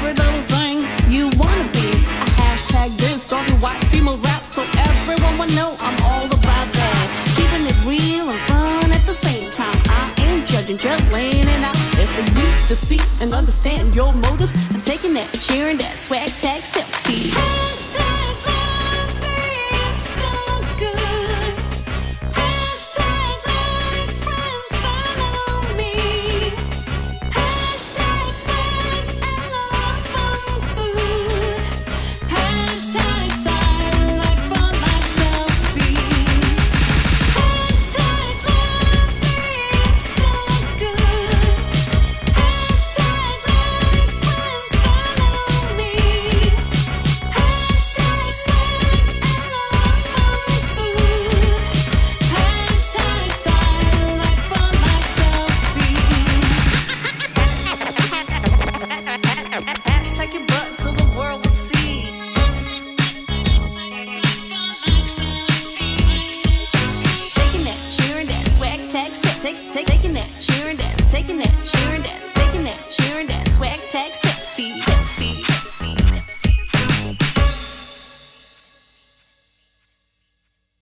every little thing you wanna be. I hashtag this dirty white female rap so everyone will know I'm all about that. Keeping it real and fun at the same time. I ain't judging, just laying it out there for you to see and understand your motives. I'm taking that, sharing that swag tag selfie. Hashtag butt so the world will see.